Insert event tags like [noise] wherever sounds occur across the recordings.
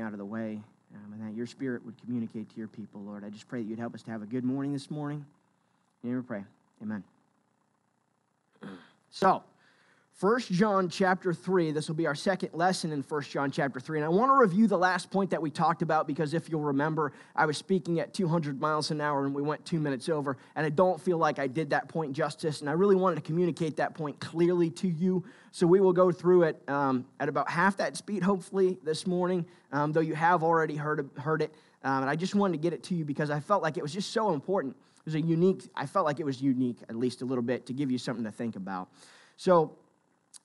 out of the way, um, and that your spirit would communicate to your people, Lord. I just pray that you'd help us to have a good morning this morning. You never pray. Amen. [clears throat] So, 1 John chapter 3, this will be our second lesson in 1 John chapter 3. And I want to review the last point that we talked about because if you'll remember, I was speaking at 200 miles an hour and we went two minutes over. And I don't feel like I did that point justice. And I really wanted to communicate that point clearly to you. So we will go through it um, at about half that speed, hopefully, this morning, um, though you have already heard, heard it. Um, and I just wanted to get it to you because I felt like it was just so important. It was a unique, I felt like it was unique, at least a little bit, to give you something to think about. So,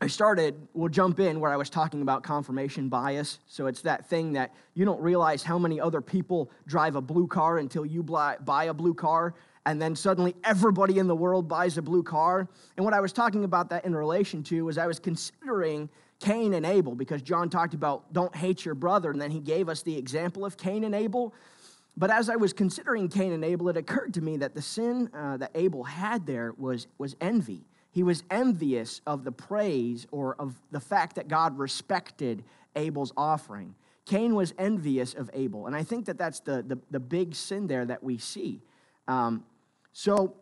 I started, we'll jump in where I was talking about confirmation bias. So it's that thing that you don't realize how many other people drive a blue car until you buy a blue car, and then suddenly everybody in the world buys a blue car. And what I was talking about that in relation to was I was considering Cain and Abel because John talked about don't hate your brother, and then he gave us the example of Cain and Abel. But as I was considering Cain and Abel, it occurred to me that the sin uh, that Abel had there was, was envy. He was envious of the praise or of the fact that God respected Abel's offering. Cain was envious of Abel. And I think that that's the, the, the big sin there that we see. Um, so,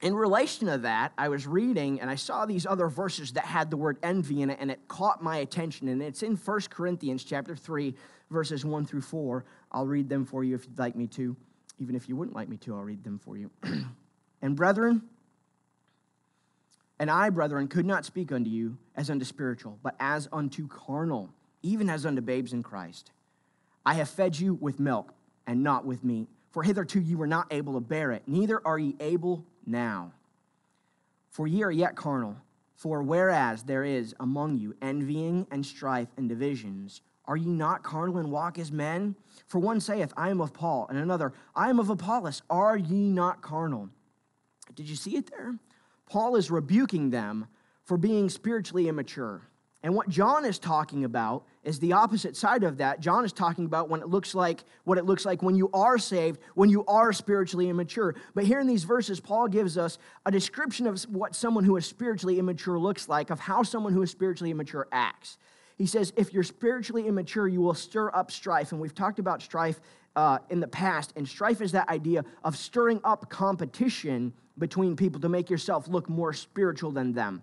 in relation to that, I was reading and I saw these other verses that had the word envy in it, and it caught my attention. And it's in 1 Corinthians chapter 3, verses 1 through 4. I'll read them for you if you'd like me to. Even if you wouldn't like me to, I'll read them for you. [clears throat] and brethren, and I, brethren, could not speak unto you as unto spiritual, but as unto carnal, even as unto babes in Christ. I have fed you with milk and not with meat, for hitherto you were not able to bear it, neither are ye able now. For ye are yet carnal. For whereas there is among you envying and strife and divisions, are ye not carnal and walk as men? For one saith, I am of Paul, and another, I am of Apollos. Are ye not carnal? Did you see it there? Paul is rebuking them for being spiritually immature. And what John is talking about is the opposite side of that. John is talking about when it looks like what it looks like when you are saved, when you are spiritually immature. But here in these verses, Paul gives us a description of what someone who is spiritually immature looks like, of how someone who is spiritually immature acts. He says, if you're spiritually immature, you will stir up strife. And we've talked about strife uh, in the past. And strife is that idea of stirring up competition between people to make yourself look more spiritual than them.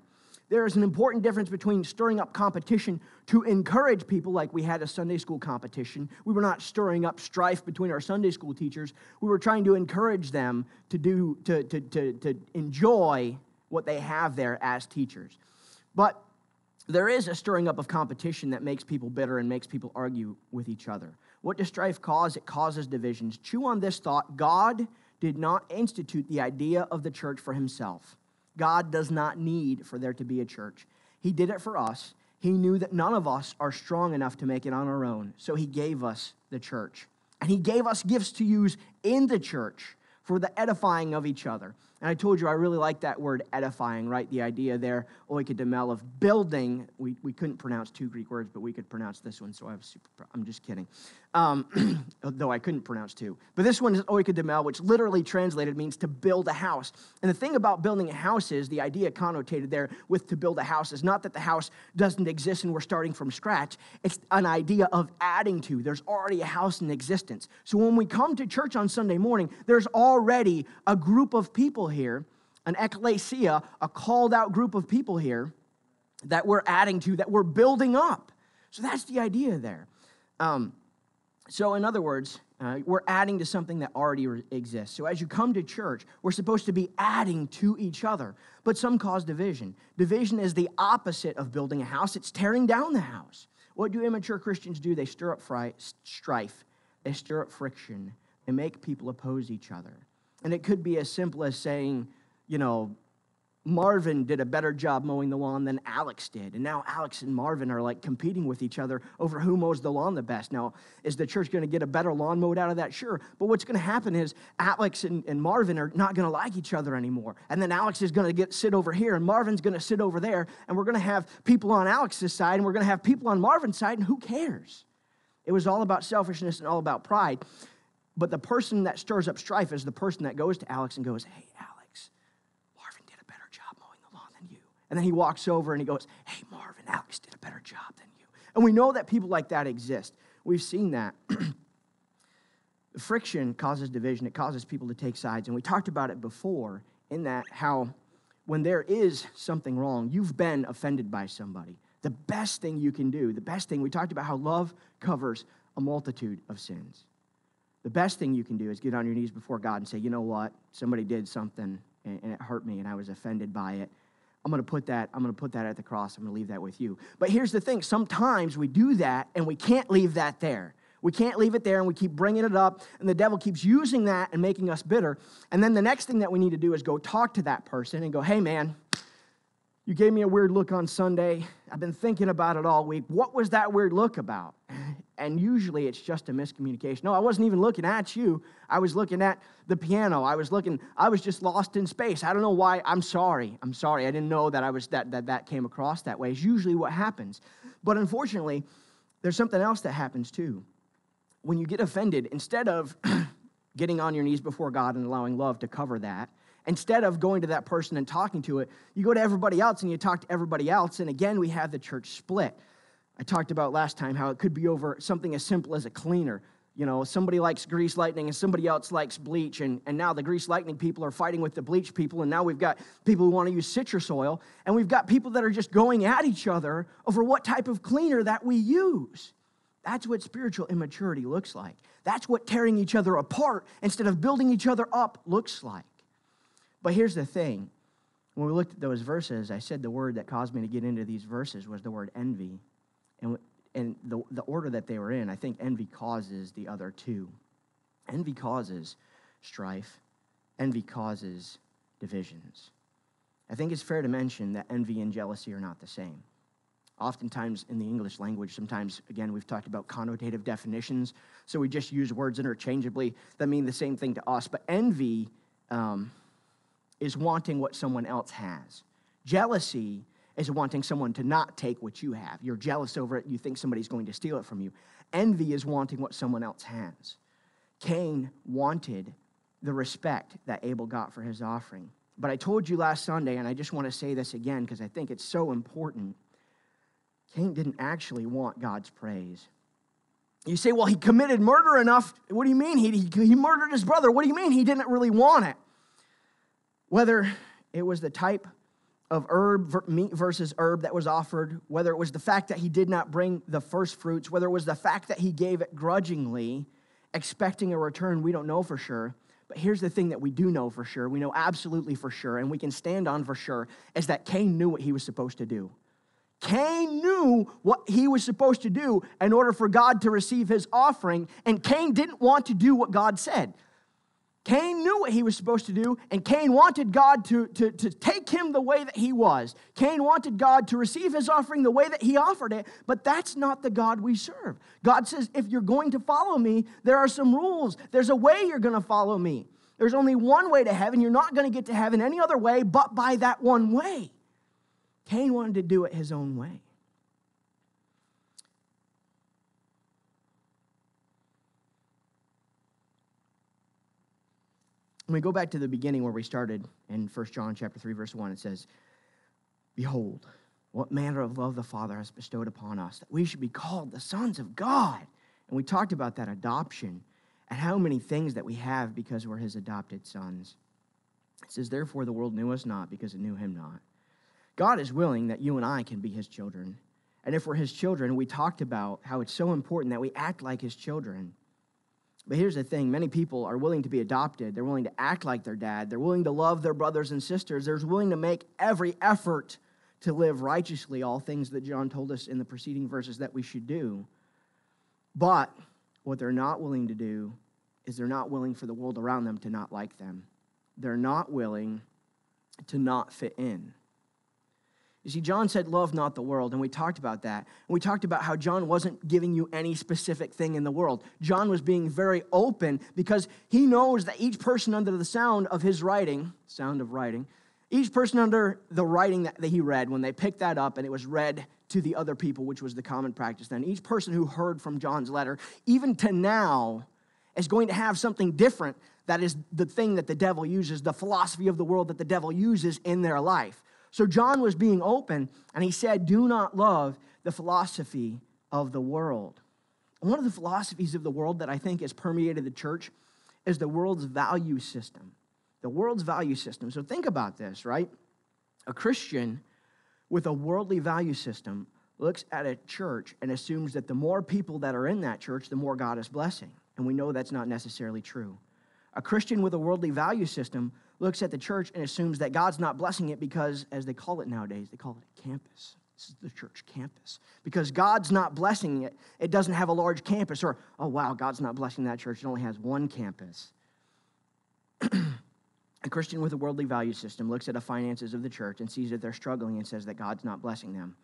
There is an important difference between stirring up competition to encourage people, like we had a Sunday school competition. We were not stirring up strife between our Sunday school teachers. We were trying to encourage them to, do, to, to, to, to enjoy what they have there as teachers. But there is a stirring up of competition that makes people bitter and makes people argue with each other. What does strife cause? It causes divisions. Chew on this thought God did not institute the idea of the church for himself. God does not need for there to be a church. He did it for us. He knew that none of us are strong enough to make it on our own, so he gave us the church. And he gave us gifts to use in the church for the edifying of each other. And I told you I really like that word edifying, right? The idea there, oikodomeo, of building. We, we couldn't pronounce two Greek words, but we could pronounce this one, so I was super, I'm just kidding. Um, [clears throat] though I couldn't pronounce two. But this one is oikodomeo, which literally translated means to build a house. And the thing about building a house is the idea connotated there with to build a house is not that the house doesn't exist and we're starting from scratch. It's an idea of adding to. There's already a house in existence. So when we come to church on Sunday morning, there's already a group of people here, an ecclesia, a called out group of people here that we're adding to, that we're building up. So that's the idea there. Um, so, in other words, uh, we're adding to something that already re- exists. So, as you come to church, we're supposed to be adding to each other. But some cause division. Division is the opposite of building a house, it's tearing down the house. What do immature Christians do? They stir up fri- strife, they stir up friction, they make people oppose each other. And it could be as simple as saying, you know, Marvin did a better job mowing the lawn than Alex did. And now Alex and Marvin are like competing with each other over who mows the lawn the best. Now, is the church going to get a better lawn mowed out of that? Sure. But what's going to happen is Alex and, and Marvin are not going to like each other anymore. And then Alex is going to get sit over here and Marvin's going to sit over there. And we're going to have people on Alex's side and we're going to have people on Marvin's side. And who cares? It was all about selfishness and all about pride. But the person that stirs up strife is the person that goes to Alex and goes, Hey, Alex, Marvin did a better job mowing the lawn than you. And then he walks over and he goes, Hey, Marvin, Alex did a better job than you. And we know that people like that exist. We've seen that. [clears throat] Friction causes division, it causes people to take sides. And we talked about it before in that how when there is something wrong, you've been offended by somebody. The best thing you can do, the best thing, we talked about how love covers a multitude of sins. The best thing you can do is get on your knees before God and say, you know what? Somebody did something and, it hurt me and I was offended by it. I'm going to put that I'm going to put that at the cross. I'm going to leave that with you. But here's the thing, sometimes we do that and we can't leave that there. We can't leave it there and we keep bringing it up, and the devil keeps using that and making us bitter. And then the next thing that we need to do is go talk to that person and go, hey, man, you gave me a weird look on Sunday. I've been thinking about it all week. What was that weird look about? And usually it's just a miscommunication. No, I wasn't even looking at you. I was looking at the piano. I was looking, I was just lost in space. I don't know why. I'm sorry. I'm sorry. I didn't know that I was that that, that came across that way. It's usually what happens. But unfortunately, there's something else that happens too when you get offended, instead of [clears throat] getting on your knees before God and allowing love to cover that, instead of going to that person and talking to it, you go to everybody else and you talk to everybody else. And again, we have the church split. I talked about last time how it could be over something as simple as a cleaner. You know, somebody likes grease lightning and somebody else likes bleach. And, and now the grease lightning people are fighting with the bleach people. And now we've got people who want to use citrus oil. And we've got people that are just going at each other over what type of cleaner that we use. That's what spiritual immaturity looks like. That's what tearing each other apart instead of building each other up looks like. But here's the thing when we looked at those verses, I said the word that caused me to get into these verses was the word envy. And, and the, the order that they were in, I think envy causes the other two. Envy causes strife, envy causes divisions. I think it's fair to mention that envy and jealousy are not the same. Oftentimes in the English language, sometimes, again, we've talked about connotative definitions, so we just use words interchangeably that mean the same thing to us. But envy um, is wanting what someone else has, jealousy is wanting someone to not take what you have. You're jealous over it, you think somebody's going to steal it from you. Envy is wanting what someone else has. Cain wanted the respect that Abel got for his offering. But I told you last Sunday, and I just want to say this again because I think it's so important Cain didn't actually want God's praise. You say, well, he committed murder enough. What do you mean? He, he, he murdered his brother. What do you mean? He didn't really want it. Whether it was the type of herb, meat versus herb that was offered, whether it was the fact that he did not bring the first fruits, whether it was the fact that he gave it grudgingly, expecting a return, we don't know for sure. But here's the thing that we do know for sure, we know absolutely for sure, and we can stand on for sure, is that Cain knew what he was supposed to do. Cain knew what he was supposed to do in order for God to receive his offering, and Cain didn't want to do what God said. Cain knew what he was supposed to do, and Cain wanted God to, to, to take him the way that he was. Cain wanted God to receive his offering the way that he offered it, but that's not the God we serve. God says, if you're going to follow me, there are some rules. There's a way you're going to follow me. There's only one way to heaven. You're not going to get to heaven any other way but by that one way. Cain wanted to do it his own way. When we go back to the beginning where we started in 1 John chapter 3 verse 1 it says behold what manner of love the father has bestowed upon us that we should be called the sons of God and we talked about that adoption and how many things that we have because we're his adopted sons it says therefore the world knew us not because it knew him not God is willing that you and I can be his children. And if we're his children, we talked about how it's so important that we act like his children. But here's the thing many people are willing to be adopted. They're willing to act like their dad. They're willing to love their brothers and sisters. They're willing to make every effort to live righteously, all things that John told us in the preceding verses that we should do. But what they're not willing to do is they're not willing for the world around them to not like them. They're not willing to not fit in. You see, John said, Love not the world, and we talked about that. And we talked about how John wasn't giving you any specific thing in the world. John was being very open because he knows that each person under the sound of his writing, sound of writing, each person under the writing that, that he read, when they picked that up and it was read to the other people, which was the common practice then, each person who heard from John's letter, even to now, is going to have something different that is the thing that the devil uses, the philosophy of the world that the devil uses in their life. So John was being open, and he said, Do not love the philosophy of the world. One of the philosophies of the world that I think has permeated the church is the world's value system. The world's value system. So think about this, right? A Christian with a worldly value system looks at a church and assumes that the more people that are in that church, the more God is blessing. And we know that's not necessarily true. A Christian with a worldly value system looks at the church and assumes that God's not blessing it because, as they call it nowadays, they call it a campus. This is the church campus. Because God's not blessing it, it doesn't have a large campus. Or, oh, wow, God's not blessing that church, it only has one campus. [clears throat] a Christian with a worldly value system looks at the finances of the church and sees that they're struggling and says that God's not blessing them.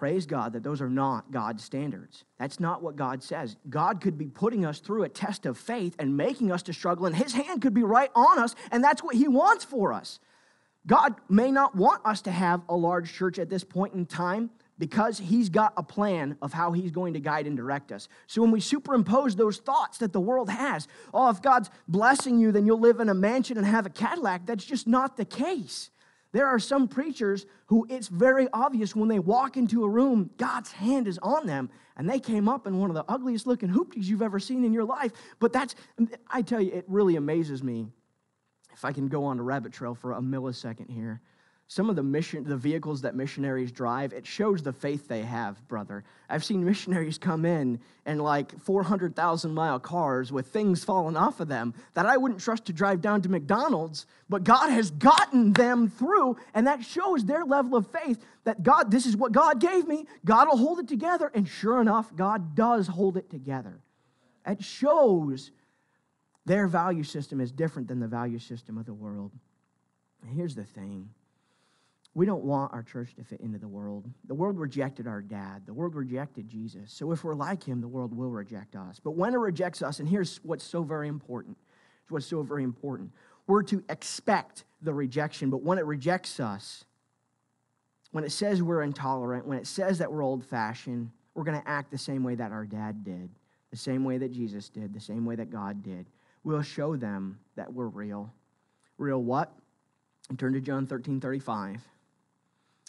Praise God that those are not God's standards. That's not what God says. God could be putting us through a test of faith and making us to struggle, and His hand could be right on us, and that's what He wants for us. God may not want us to have a large church at this point in time because He's got a plan of how He's going to guide and direct us. So when we superimpose those thoughts that the world has, oh, if God's blessing you, then you'll live in a mansion and have a Cadillac, that's just not the case. There are some preachers who it's very obvious when they walk into a room, God's hand is on them, and they came up in one of the ugliest looking hoopties you've ever seen in your life. But that's, I tell you, it really amazes me. If I can go on a rabbit trail for a millisecond here, some of the mission the vehicles that missionaries drive it shows the faith they have brother. I've seen [laughs] missionaries come in and like 400000 mile cars with things falling off of them that i wouldn't trust to drive down to mcdonald's but god has gotten them through and that shows their level of faith that god this is what god gave me. God will hold it together and sure enough god does hold it together. It shows their value system is different than the value system of the world. And here's the thing we don't want our church to fit into the world. The world rejected our dad. The world rejected Jesus. So if we're like him, the world will reject us. But when it rejects us, and here's what's so very important, what's so very important. We're to expect the rejection, but when it rejects us, when it says we're intolerant, when it says that we're old fashioned, we're going to act the same way that our dad did, the same way that Jesus did, the same way that God did. We'll show them that we're real. Real what? And turn to John 13 35.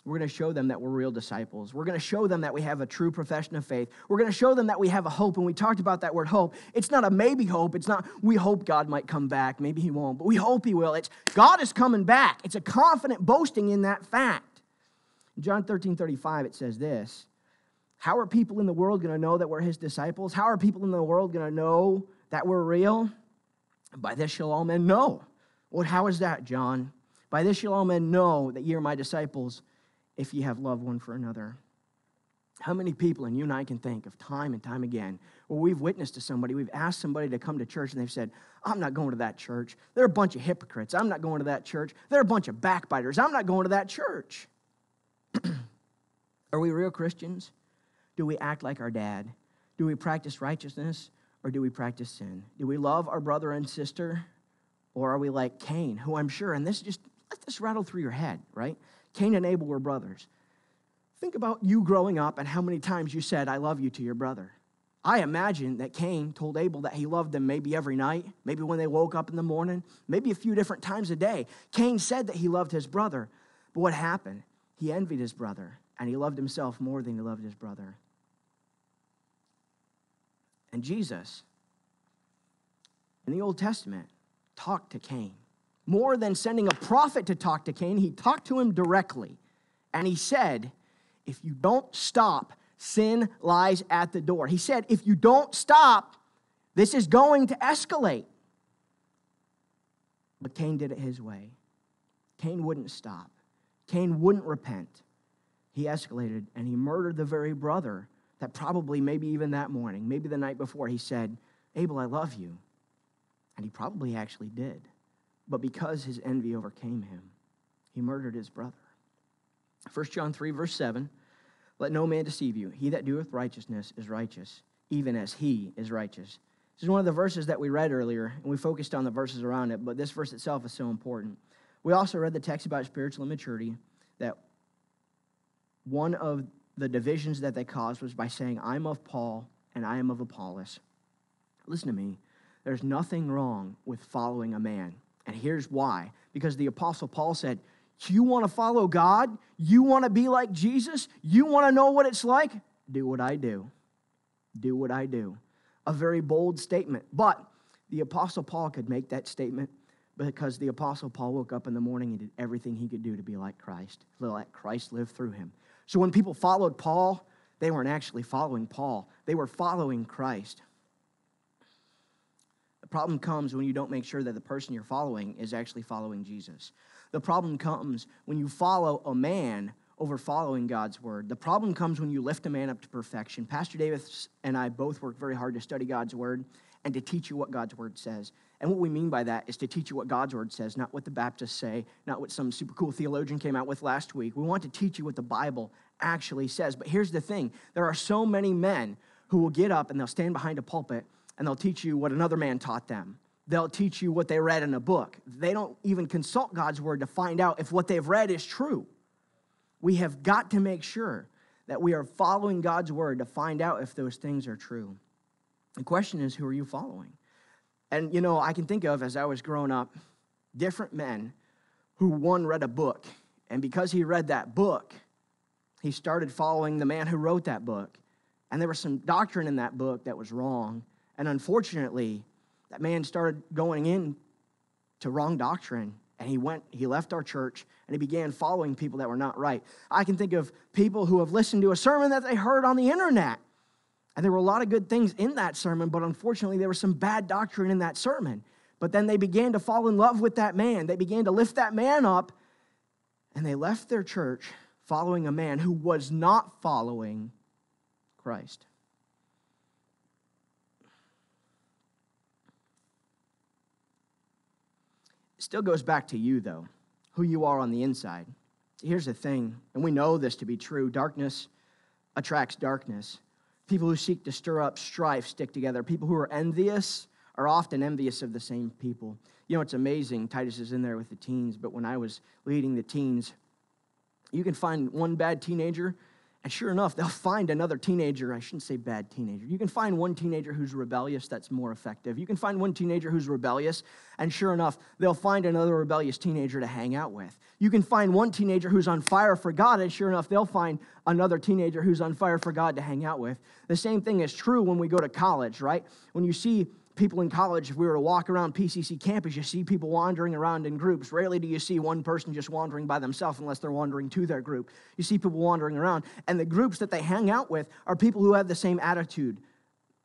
We're going to show them that we're real disciples. We're going to show them that we have a true profession of faith. We're going to show them that we have a hope. And we talked about that word hope. It's not a maybe hope. It's not we hope God might come back. Maybe he won't, but we hope he will. It's God is coming back. It's a confident boasting in that fact. John 13 35, it says this How are people in the world going to know that we're his disciples? How are people in the world going to know that we're real? By this shall all men know. Well, how is that, John? By this shall all men know that ye are my disciples if you have love one for another. How many people, and you and I can think of time and time again, where we've witnessed to somebody, we've asked somebody to come to church, and they've said, I'm not going to that church. They're a bunch of hypocrites. I'm not going to that church. They're a bunch of backbiters. I'm not going to that church. [clears throat] Are we real Christians? Do we act like our dad? Do we practice righteousness or do we practice sin? Do we love our brother and sister or are we like Cain, who I'm sure, and this just let this rattle through your head, right? Cain and Abel were brothers. Think about you growing up and how many times you said, I love you to your brother. I imagine that Cain told Abel that he loved him maybe every night, maybe when they woke up in the morning, maybe a few different times a day. Cain said that he loved his brother, but what happened? He envied his brother and he loved himself more than he loved his brother. And Jesus, in the Old Testament, talked to Cain more than sending a prophet to talk to Cain, he talked to him directly. And he said, If you don't stop, sin lies at the door. He said, If you don't stop, this is going to escalate. But Cain did it his way. Cain wouldn't stop, Cain wouldn't repent. He escalated and he murdered the very brother that probably, maybe even that morning, maybe the night before, he said, Abel, I love you. And he probably actually did. But because his envy overcame him, he murdered his brother. 1 John 3, verse 7 Let no man deceive you. He that doeth righteousness is righteous, even as he is righteous. This is one of the verses that we read earlier, and we focused on the verses around it, but this verse itself is so important. We also read the text about spiritual immaturity, that one of the divisions that they caused was by saying, I'm of Paul and I am of Apollos. Listen to me. There's nothing wrong with following a man. And here's why because the Apostle Paul said, You want to follow God? You want to be like Jesus? You want to know what it's like? Do what I do. do what I do. A very bold statement. But the Apostle Paul could make that statement because the Apostle Paul woke up in the morning and did everything he could do to be like Christ, let Christ live through him. So when people followed Paul, they weren't actually following Paul, they were following Christ. Problem comes when you don't make sure that the person you're following is actually following Jesus. The problem comes when you follow a man over following God's word. The problem comes when you lift a man up to perfection. Pastor Davis and I both work very hard to study God's word and to teach you what God's word says. And what we mean by that is to teach you what God's word says, not what the Baptists say, not what some super cool theologian came out with last week. We want to teach you what the Bible actually says. But here's the thing there are so many men who will get up and they'll stand behind a pulpit and they'll teach you what another man taught them. They'll teach you what they read in a book. They don't even consult God's word to find out if what they've read is true. We have got to make sure that we are following God's word to find out if those things are true. The question is, who are you following? And, you know, I can think of as I was growing up, different men who one read a book. And because he read that book, he started following the man who wrote that book. And there was some doctrine in that book that was wrong. And unfortunately, that man started going in to wrong doctrine. And he went, he left our church and he began following people that were not right. I can think of people who have listened to a sermon that they heard on the internet and there were a lot of good things in that sermon, but unfortunately, there was some bad doctrine in that sermon. But then they began to fall in love with that man. They began to lift that man up, and they left their church following a man who was not following Christ. Still goes back to you, though, who you are on the inside. Here's the thing, and we know this to be true darkness attracts darkness. People who seek to stir up strife stick together. People who are envious are often envious of the same people. You know, it's amazing. Titus is in there with the teens, but when I was leading the teens, you can find one bad teenager and sure enough, they'll find another teenager. I shouldn't say bad teenager. You can find one teenager who's rebellious that's more effective. You can find one teenager who's rebellious, and sure enough, they'll find another rebellious teenager to hang out with. You can find one teenager who's on fire for God, and sure enough, they'll find another teenager who's on fire for God to hang out with. The same thing is true when we go to college, right? When you see people in college, if we were to walk around PCC campus, you see people wandering around in groups. Rarely do you see one person just wandering by themselves unless they're wandering to their group. You see people wandering around, and the groups that they hang out with are people who have the same attitude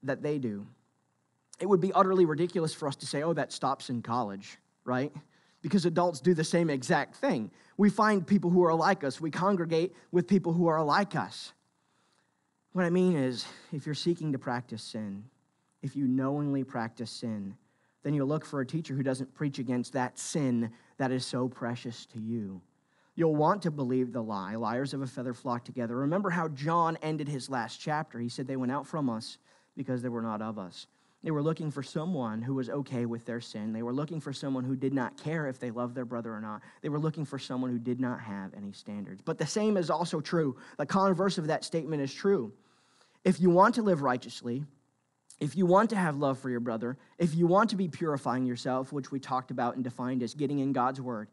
that they do. It would be utterly ridiculous for us to say, oh, that stops in college, right? Because adults do the same exact thing. We find people who are like us, we congregate with people who are like us. What I mean is, if you're seeking to practice sin, if you knowingly practice sin, then you'll look for a teacher who doesn't preach against that sin that is so precious to you. You'll want to believe the lie. Liars of a feather flock together. Remember how John ended his last chapter. He said, They went out from us because they were not of us. They were looking for someone who was okay with their sin. They were looking for someone who did not care if they loved their brother or not. They were looking for someone who did not have any standards. But the same is also true. The converse of that statement is true. If you want to live righteously, if you want to have love for your brother, if you want to be purifying yourself, which we talked about and defined as getting in God's word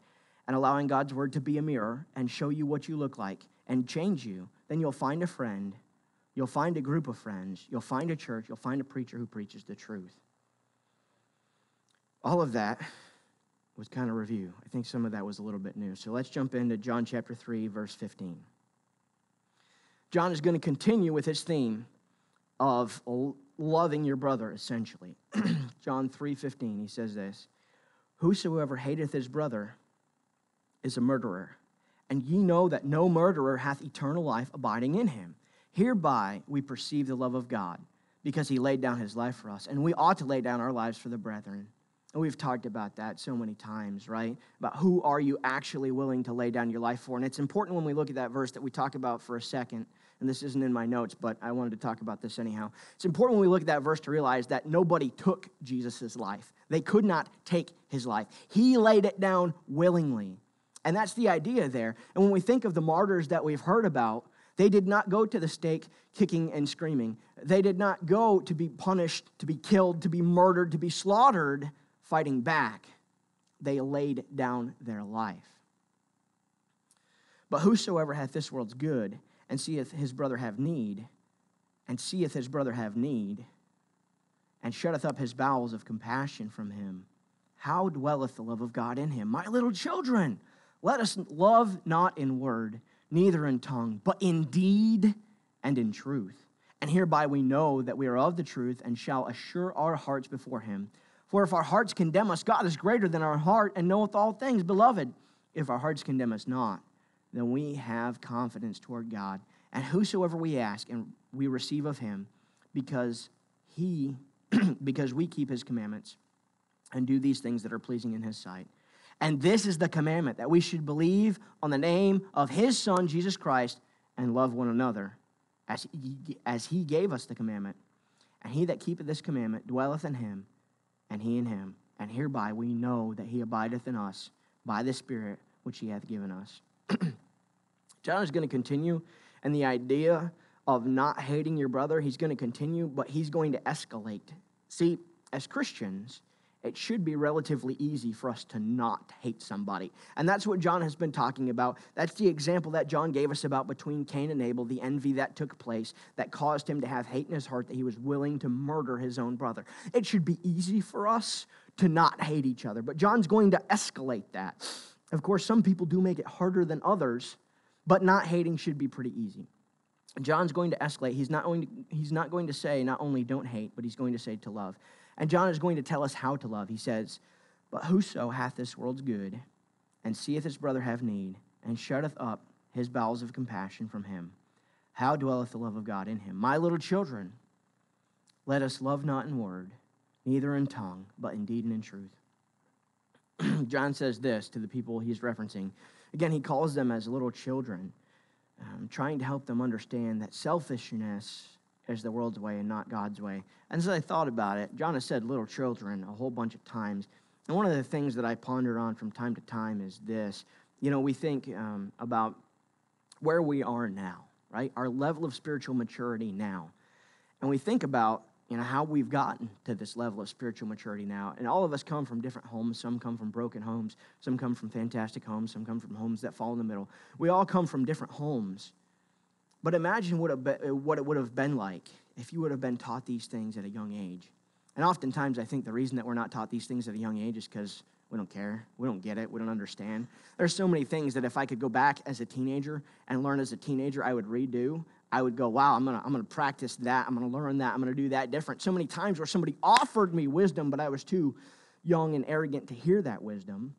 and allowing God's word to be a mirror and show you what you look like and change you, then you'll find a friend, you'll find a group of friends, you'll find a church, you'll find a preacher who preaches the truth. All of that was kind of review. I think some of that was a little bit new. So let's jump into John chapter 3, verse 15. John is going to continue with his theme of loving your brother essentially. [clears throat] John 3.15 he says this whosoever hateth his brother is a murderer and ye know that no murderer hath eternal life abiding in him. Hereby we perceive the love of god because he laid down his life for us and we ought to lay down our lives for the brethren. And we've talked about that so many times right? About who are you actually willing to lay down your life for? And it's important when we look at that verse that we talk about for a second and this isn't in my notes, but I wanted to talk about this anyhow. It's important when we look at that verse to realize that nobody took Jesus' life. They could not take his life. He laid it down willingly. And that's the idea there. And when we think of the martyrs that we've heard about, they did not go to the stake kicking and screaming. They did not go to be punished, to be killed, to be murdered, to be slaughtered, fighting back. They laid down their life. But whosoever hath this world's good and seeth his brother have need, and seeth his brother have need, and shutteth up his bowels of compassion from him, how dwelleth the love of God in him? My little children, let us love not in word, neither in tongue, but in deed and in truth. And hereby we know that we are of the truth and shall assure our hearts before him. For if our hearts condemn us, God is greater than our heart and knoweth all things. Beloved, if our hearts condemn us not, then we have confidence toward God. And whosoever we ask, and we receive of him, because he, [clears throat] because we keep his commandments and do these things that are pleasing in his sight. And this is the commandment that we should believe on the name of his Son, Jesus Christ, and love one another as he, as he gave us the commandment. And he that keepeth this commandment dwelleth in him, and he in him. And hereby we know that he abideth in us by the Spirit which he hath given us. [clears throat] John is going to continue, and the idea of not hating your brother, he's going to continue, but he's going to escalate. See, as Christians, it should be relatively easy for us to not hate somebody. And that's what John has been talking about. That's the example that John gave us about between Cain and Abel, the envy that took place that caused him to have hate in his heart that he was willing to murder his own brother. It should be easy for us to not hate each other, but John's going to escalate that. Of course, some people do make it harder than others, but not hating should be pretty easy. John's going to escalate. He's not going to, he's not going to say not only don't hate, but he's going to say to love. And John is going to tell us how to love. He says, But whoso hath this world's good, and seeth his brother have need, and shutteth up his bowels of compassion from him, how dwelleth the love of God in him? My little children, let us love not in word, neither in tongue, but in deed and in truth. John says this to the people he's referencing. Again, he calls them as little children, um, trying to help them understand that selfishness is the world's way and not God's way. And as I thought about it, John has said little children a whole bunch of times. And one of the things that I ponder on from time to time is this. You know, we think um, about where we are now, right? Our level of spiritual maturity now. And we think about, you know, how we've gotten to this level of spiritual maturity now. And all of us come from different homes. Some come from broken homes. Some come from fantastic homes. Some come from homes that fall in the middle. We all come from different homes. But imagine what, what it would have been like if you would have been taught these things at a young age. And oftentimes, I think the reason that we're not taught these things at a young age is because we don't care. We don't get it. We don't understand. There's so many things that if I could go back as a teenager and learn as a teenager, I would redo. I would go, wow, I'm gonna, I'm gonna practice that. I'm gonna learn that. I'm gonna do that different. So many times where somebody offered me wisdom, but I was too young and arrogant to hear that wisdom.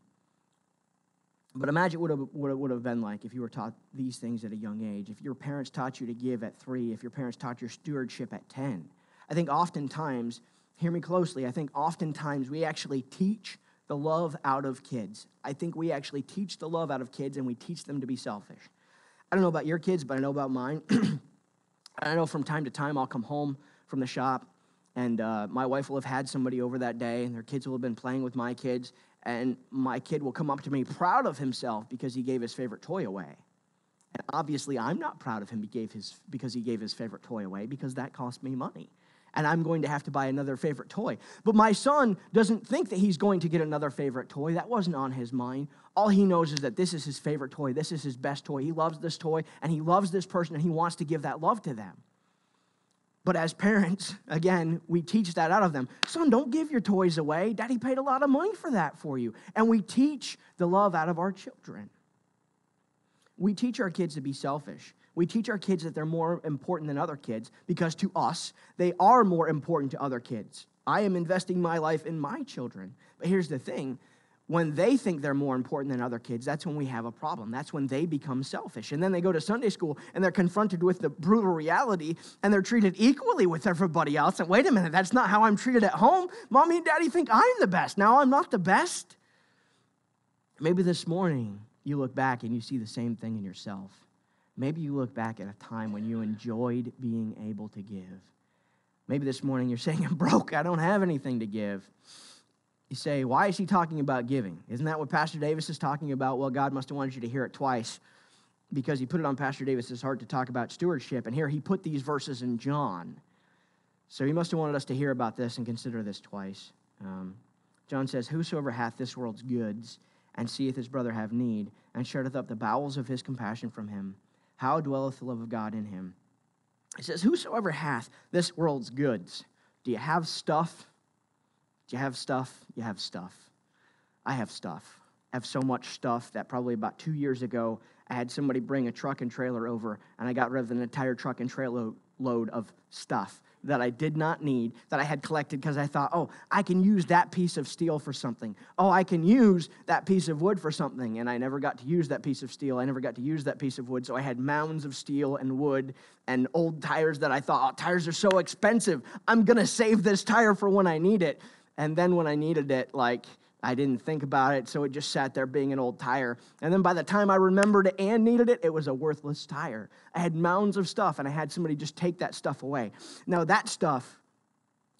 But imagine what it would have been like if you were taught these things at a young age. If your parents taught you to give at three, if your parents taught your stewardship at 10. I think oftentimes, hear me closely, I think oftentimes we actually teach the love out of kids. I think we actually teach the love out of kids and we teach them to be selfish. I don't know about your kids, but I know about mine. [clears throat] I know from time to time I'll come home from the shop and uh, my wife will have had somebody over that day and their kids will have been playing with my kids and my kid will come up to me proud of himself because he gave his favorite toy away. And obviously, I'm not proud of him he gave his, because he gave his favorite toy away because that cost me money. And I'm going to have to buy another favorite toy. But my son doesn't think that he's going to get another favorite toy. That wasn't on his mind. All he knows is that this is his favorite toy. This is his best toy. He loves this toy and he loves this person and he wants to give that love to them. But as parents, [laughs] again, we teach that out of them. Son, don't give your toys away. Daddy paid a lot of money for that for you. And we teach the love out of our children. We teach our kids to be selfish. We teach our kids that they're more important than other kids because to us, they are more important to other kids. I am investing my life in my children. But here's the thing when they think they're more important than other kids, that's when we have a problem. That's when they become selfish. And then they go to Sunday school and they're confronted with the brutal reality and they're treated equally with everybody else. And wait a minute, that's not how I'm treated at home. Mommy and daddy think I'm the best. Now I'm not the best. Maybe this morning you look back and you see the same thing in yourself. Maybe you look back at a time when you enjoyed being able to give. Maybe this morning you're saying, [laughs] I'm broke, I don't have anything to give. You say, why is he talking about giving? Isn't that what Pastor Davis is talking about? Well, God must have wanted you to hear it twice because he put it on Pastor Davis's heart to talk about stewardship. And here he put these verses in John. So he must have wanted us to hear about this and consider this twice. Um, John says, Whosoever hath this world's goods and seeth his brother have need, and shutteth up the bowels of his compassion from him, how dwelleth the love of God in him? It says, Whosoever hath this world's goods. Do you have stuff? Do you have stuff? You have stuff. I have stuff. I have so much stuff that probably about two years ago, I had somebody bring a truck and trailer over, and I got rid of an entire truck and trailer load of stuff that I did not need, that I had collected because I thought, oh, I can use that piece of steel for something. Oh, I can use that piece of wood for something. And I never got to use that piece of steel. I never got to use that piece of wood. So I had mounds of steel and wood and old tires that I thought, oh, tires are so expensive. I'm going to save this tire for when I need it. And then when I needed it, like, I didn't think about it, so it just sat there being an old tire. And then by the time I remembered it and needed it, it was a worthless tire. I had mounds of stuff, and I had somebody just take that stuff away. Now, that stuff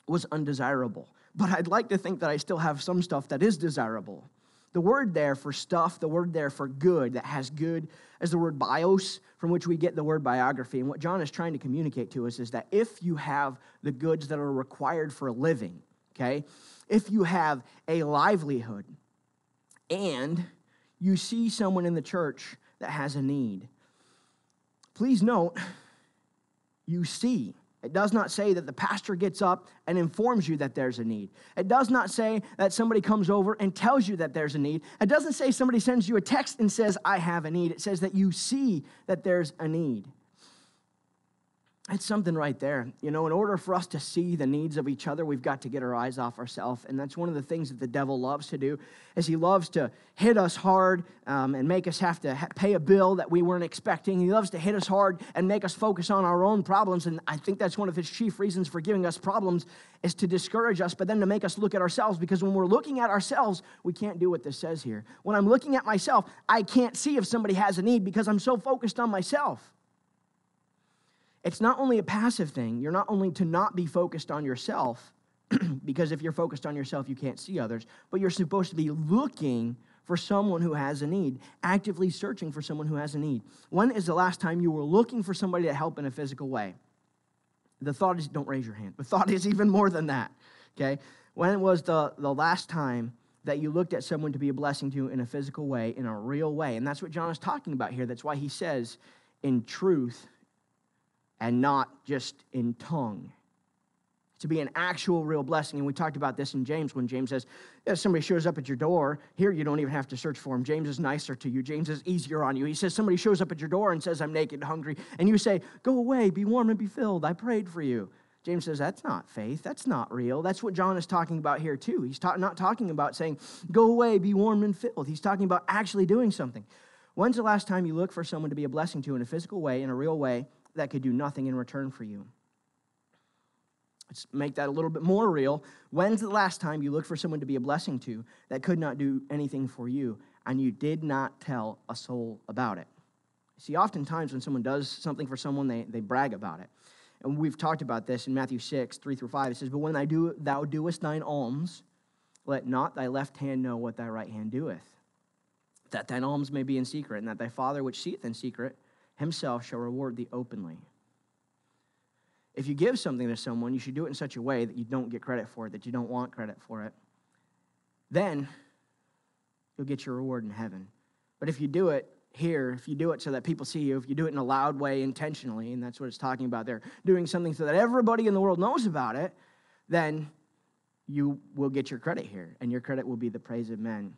was undesirable, but I'd like to think that I still have some stuff that is desirable. The word there for stuff, the word there for good, that has good, is the word bios, from which we get the word biography. And what John is trying to communicate to us is that if you have the goods that are required for a living, okay, if you have a livelihood and you see someone in the church that has a need, please note, you see. It does not say that the pastor gets up and informs you that there's a need. It does not say that somebody comes over and tells you that there's a need. It doesn't say somebody sends you a text and says, I have a need. It says that you see that there's a need. It's something right there. You know, in order for us to see the needs of each other, we've got to get our eyes off ourselves. And that's one of the things that the devil loves to do, is he loves to hit us hard um, and make us have to ha- pay a bill that we weren't expecting. He loves to hit us hard and make us focus on our own problems. And I think that's one of his chief reasons for giving us problems is to discourage us, but then to make us look at ourselves. Because when we're looking at ourselves, we can't do what this says here. When I'm looking at myself, I can't see if somebody has a need because I'm so focused on myself it's not only a passive thing. You're not only to not be focused on yourself, [clears throat] because if you're focused on yourself, you can't see others, but you're supposed to be looking for someone who has a need, actively searching for someone who has a need. When is the last time you were looking for somebody to help in a physical way? The thought is, don't raise your hand. The thought is even more than that, okay? When was the, the last time that you looked at someone to be a blessing to you in a physical way, in a real way? And that's what John is talking about here. That's why he says, in truth and not just in tongue. To be an actual real blessing. And we talked about this in James when James says, if somebody shows up at your door, here you don't even have to search for him. James is nicer to you. James is easier on you. He says, somebody shows up at your door and says, I'm naked and hungry. And you say, Go away, be warm and be filled. I prayed for you. James says, That's not faith. That's not real. That's what John is talking about here, too. He's ta- not talking about saying, Go away, be warm and filled. He's talking about actually doing something. When's the last time you look for someone to be a blessing to in a physical way, in a real way, that could do nothing in return for you. Let's make that a little bit more real. When's the last time you looked for someone to be a blessing to that could not do anything for you and you did not tell a soul about it? See, oftentimes when someone does something for someone, they, they brag about it. And we've talked about this in Matthew 6, 3 through 5. It says, But when I do, thou doest thine alms, let not thy left hand know what thy right hand doeth, that thine alms may be in secret, and that thy Father which seeth in secret himself shall reward thee openly. If you give something to someone, you should do it in such a way that you don't get credit for it, that you don't want credit for it. Then you'll get your reward in heaven. But if you do it here, if you do it so that people see you, if you do it in a loud way intentionally, and that's what it's talking about there, doing something so that everybody in the world knows about it, then you will get your credit here, and your credit will be the praise of men.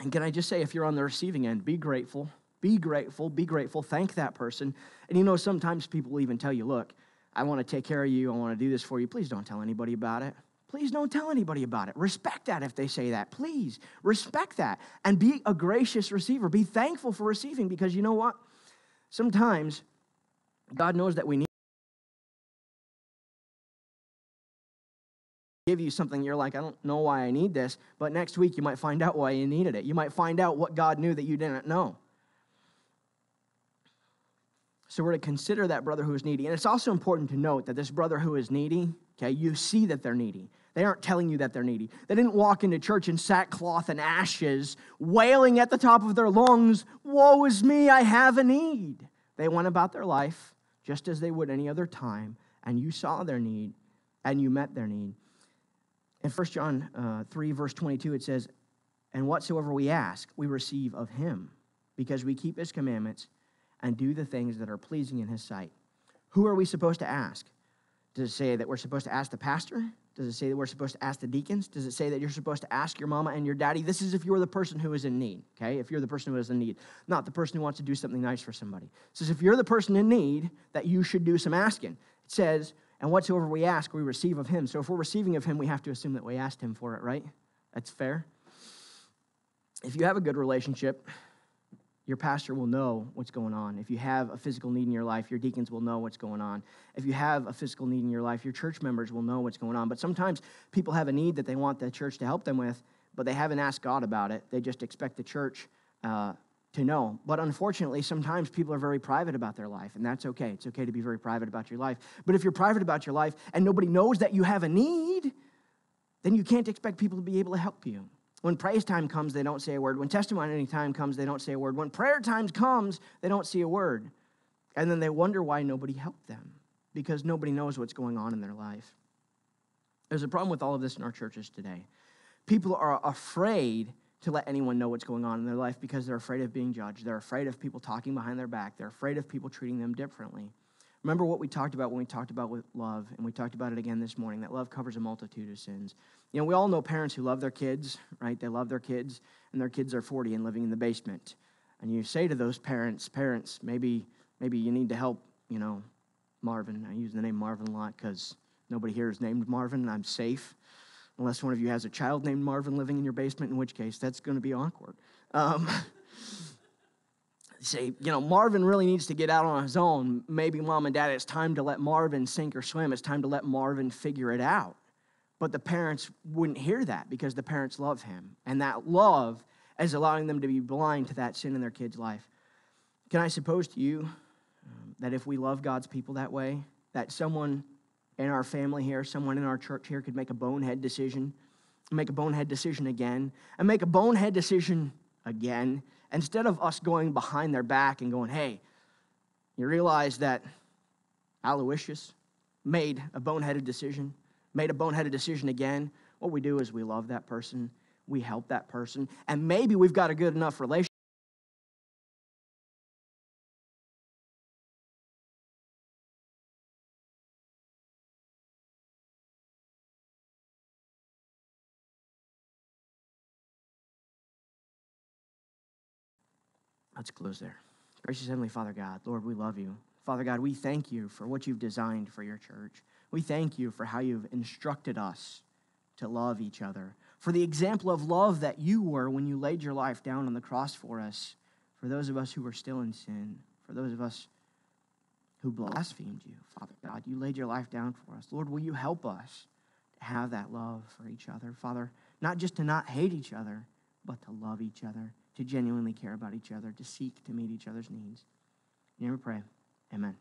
And can I just say, if you're on the receiving end, be grateful. Be grateful, be grateful, thank that person. And you know, sometimes people will even tell you, look, I want to take care of you, I want to do this for you. Please don't tell anybody about it. Please don't tell anybody about it. Respect that if they say that. Please respect that and be a gracious receiver. Be thankful for receiving because you know what? Sometimes God knows that we need. give you something you're like i don't know why i need this but next week you might find out why you needed it you might find out what god knew that you didn't know so we're to consider that brother who is needy. And it's also important to note that this brother who is needy, okay, you see that they're needy. They aren't telling you that they're needy. They didn't walk into church in sackcloth and ashes, wailing at the top of their lungs, Woe is me, I have a need. They went about their life just as they would any other time, and you saw their need and you met their need. In 1 John uh, 3, verse 22, it says, And whatsoever we ask, we receive of him, because we keep his commandments and do the things that are pleasing in his sight. Who are we supposed to ask? Does it say that we're supposed to ask the pastor? Does it say that we're supposed to ask the deacons? Does it say that you're supposed to ask your mama and your daddy? This is if you're the person who is in need, okay? If you're the person who is in need, not the person who wants to do something nice for somebody. It says if you're the person in need, that you should do some asking. It says, and whatsoever we ask, we receive of him. So if we're receiving of him, we have to assume that we asked him for it, right? That's fair. If you have a good relationship, your pastor will know what's going on. If you have a physical need in your life, your deacons will know what's going on. If you have a physical need in your life, your church members will know what's going on. But sometimes people have a need that they want the church to help them with, but they haven't asked God about it. They just expect the church uh, to know. But unfortunately, sometimes people are very private about their life, and that's okay. It's okay to be very private about your life. But if you're private about your life and nobody knows that you have a need, then you can't expect people to be able to help you. When praise time comes, they don't say a word. When testimony time comes, they don't say a word. When prayer time comes, they don't see a word. And then they wonder why nobody helped them because nobody knows what's going on in their life. There's a problem with all of this in our churches today. People are afraid to let anyone know what's going on in their life because they're afraid of being judged. They're afraid of people talking behind their back. They're afraid of people treating them differently. Remember what we talked about when we talked about with love, and we talked about it again this morning that love covers a multitude of sins. You know, we all know parents who love their kids, right? They love their kids, and their kids are 40 and living in the basement. And you say to those parents, parents, maybe, maybe you need to help, you know, Marvin. I use the name Marvin a lot because nobody here is named Marvin, and I'm safe. Unless one of you has a child named Marvin living in your basement, in which case that's going to be awkward. Um, [laughs] say, you know, Marvin really needs to get out on his own. Maybe mom and dad, it's time to let Marvin sink or swim. It's time to let Marvin figure it out. But the parents wouldn't hear that because the parents love him. And that love is allowing them to be blind to that sin in their kid's life. Can I suppose to you um, that if we love God's people that way, that someone in our family here, someone in our church here could make a bonehead decision, make a bonehead decision again, and make a bonehead decision again Instead of us going behind their back and going, hey, you realize that Aloysius made a boneheaded decision, made a boneheaded decision again. What we do is we love that person, we help that person, and maybe we've got a good enough relationship. Let's close there. Gracious Heavenly Father God, Lord, we love you. Father God, we thank you for what you've designed for your church. We thank you for how you've instructed us to love each other, for the example of love that you were when you laid your life down on the cross for us, for those of us who were still in sin, for those of us who blasphemed you, Father God. You laid your life down for us. Lord, will you help us to have that love for each other, Father? Not just to not hate each other, but to love each other to genuinely care about each other, to seek to meet each other's needs. You never pray. Amen.